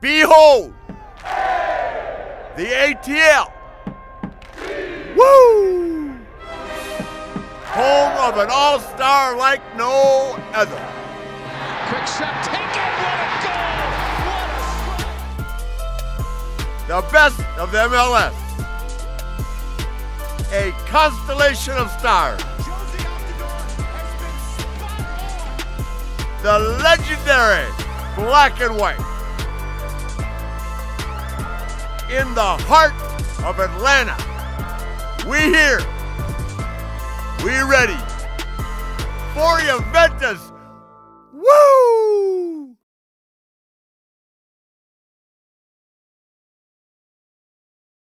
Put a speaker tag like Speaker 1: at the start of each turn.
Speaker 1: Behold, the ATL. Woo! Home of an all star like no other.
Speaker 2: Quick shot, take it, what a goal! What a
Speaker 1: The best of the MLS. A constellation of stars.
Speaker 2: Jozy Altidore has been spot
Speaker 1: The legendary black and white. In the heart of Atlanta. We here. We ready. For Juventus. Woo!